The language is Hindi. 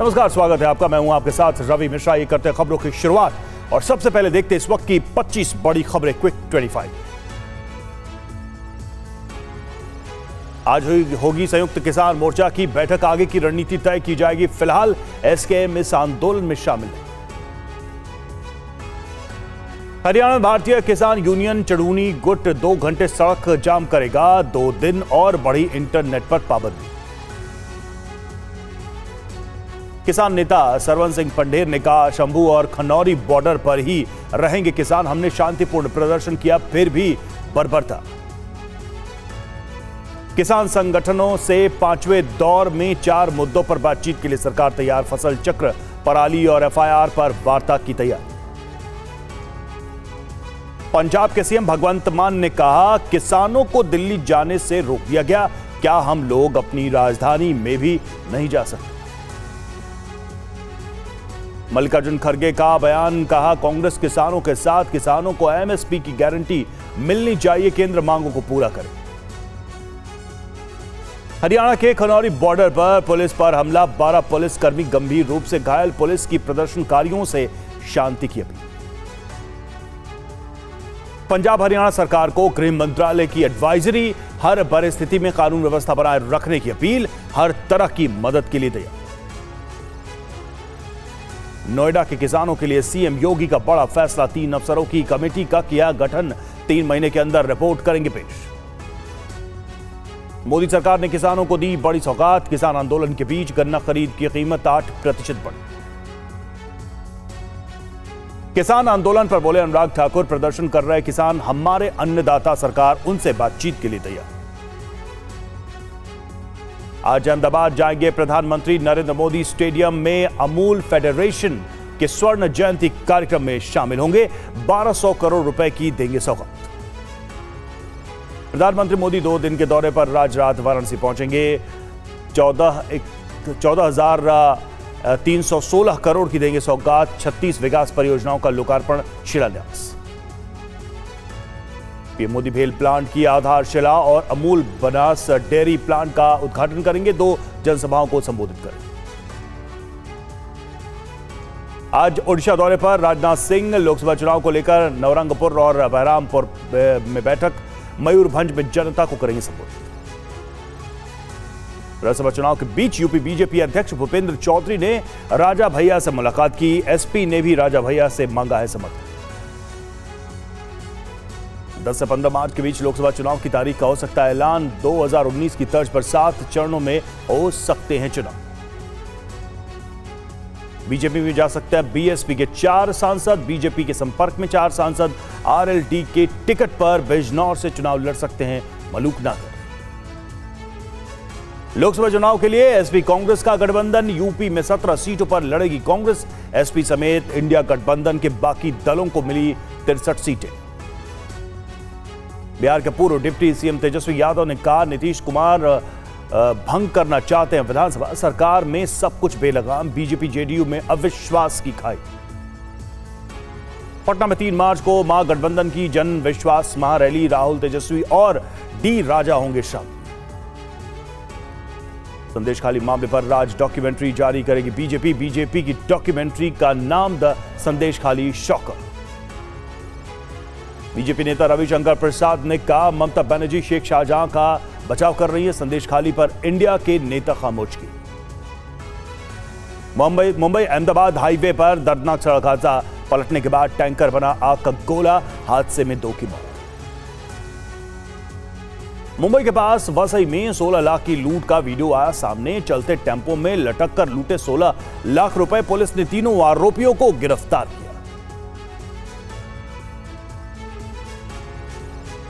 नमस्कार, स्वागत है आपका। मैं हूँ आपके साथ रवि मिश्रा। ये करते खबरों की शुरुआत। और सबसे पहले देखते इस वक्त की 25 बड़ी खबरें, क्विक 25 आज हुई, होगी संयुक्त किसान मोर्चा की बैठक। आगे की रणनीति तय की जाएगी। फ़िलहाल एसकेएम इस आंदोलन में शामिल। है हरियाणा भारतीय किसान यूनियन चढ़ूनी गुट दो घंटे सड़क जाम करेगा। दो दिन और बढ़ी इंटरनेट पर पाबंदी। किसान नेता सरवन सिंह पंडेर ने कहा, शंभू और खनौरी बॉर्डर पर ही रहेंगे किसान। हमने शांतिपूर्ण प्रदर्शन किया, फिर भी बर्बरता। किसान संगठनों से पाँचवें दौर में चार मुद्दों पर बातचीत के लिए सरकार तैयार। फ़सल चक्र, पराली और एफआईआर पर वार्ता की तैयारी। पंजाब के सीएम भगवंत मान ने कहा, किसानों को दिल्ली जाने से रोक दिया गया। क्या हम लोग अपनी राजधानी में भी नहीं जा सकते? मल्लिकार्जुन खड़गे का बयान कहा, कांग्रेस किसानों के साथ किसानों को एमएसपी की गारंटी मिलनी चाहिए, केंद्र मांगों को पूरा करे। हरियाणा के खनौरी बॉर्डर पर पुलिस पर हमला 12 पुलिसकर्मी गंभीर रूप से घायल, पुलिस की प्रदर्शनकारियों से शांति की अपील। पंजाब हरियाणा सरकार को गृह मंत्रालय की एडवाइजरी हर परिस्थिति में कानून व्यवस्था बनाए रखने की अपील, हर तरह की मदद के लिए तैयार। नोएडा के किसानों के लिए सीएम योगी का बड़ा फैसला। तीन अफसरों की कमेटी का किया गठन। तीन महीने के अंदर रिपोर्ट करेंगे पेश। मोदी सरकार ने किसानों को दी बड़ी सौगात। किसान आंदोलन के बीच गन्ना खरीद की कीमत आठ प्रतिशत बढ़ी। किसान आंदोलन पर बोले अनुराग ठाकुर, प्रदर्शन कर रहे किसान हमारे अन्नदाता सरकार, उनसे बातचीत के लिए तैयार। आज अहमदाबाद जाएँगे प्रधानमंत्री नरेंद्र मोदी। स्टेडियम में अमूल फेडरेशन के स्वर्ण जयंती कार्यक्रम में शामिल होंगे। 1200 करोड़ रुपए की देंगे सौगात। प्रधानमंत्री मोदी दो दिन के दौरे पर राज रात वाराणसी पहुँचेंगे। चौदह चौदह हज़ार तीन सौ सोलह करोड़ की देंगे सौगात। 36 विकास परियोजनाओं का लोकार्पण शिलान्यास। पीएम मोदी भेल प्लांट की आधारशिला और अमूल बनास डेयरी प्लांट का उद्घाटन करेंगे। दो जनसभाओं को संबोधित करेंगे आज ओडिशा दौरे पर राजनाथ सिंह, लोकसभा चुनाव को लेकर नवरंगपुर और बहरामपुर में बैठक। मयूरभंज में जनता को करेंगे संबोधित लोकसभा चुनाव के बीच यूपी बीजेपी अध्यक्ष भूपेंद्र चौधरी ने राजा भैया से मुलाकात की। एसपी ने भी राजा भैया से मांगा है समर्थन। 10 से 15 मार्च के बीच लोकसभा चुनाव की तारीख का हो सकता है ऐलान। 2019 की तर्ज पर सात चरणों में हो सकते हैं चुनाव। बीजेपी में जा सकता है। बीएसपी के चार सांसद, बीजेपी के संपर्क में चार सांसद, आरएलडी के टिकट पर बिजनौर से चुनाव लड़ सकते हैं मलूक नागर। लोकसभा चुनाव के लिए एसपी कांग्रेस का गठबंधन, यूपी में 17 सीटों पर लड़ेगी कांग्रेस। एसपी समेत इंडिया गठबंधन के बाकी दलों को मिली तिरसठ सीटें। बिहार के पूर्व डिप्टी सीएम तेजस्वी यादव ने कहा, नीतीश कुमार भंग करना चाहते हैं विधानसभा सरकार में सब कुछ बेलगाम, बीजेपी, जेडीयू में अविश्वास की खाई। पटना में तीन मार्च को महागठबंधन की जन विश्वास महारैली, राहुल तेजस्वी और डी राजा होंगे शामिल संदेश खाली मामले पर राज डॉक्यूमेंट्री जारी करेगी बीजेपी। बीजेपी की डॉक्यूमेंट्री का नाम द संदेश खाली शॉकर। बीजेपी नेता रविशंकर प्रसाद ने कहा, ममता बनर्जी, शेख शाहजहां का बचाव कर रही है, संदेश खाली पर इंडिया के नेता खामोश की। मुंबई मुंबई अहमदाबाद हाईवे पर दर्दनाक सड़क हादसा। पलटने के बाद टैंकर बना आग का गोला, हादसे में दो की मौत। मुंबई के पास वसई में 16 लाख की लूट का वीडियो आया। सामने चलते टेंपो में लटक कर लूटे 16 लाख रुपए। पुलिस ने तीनों आरोपियों को गिरफ़्तार किया।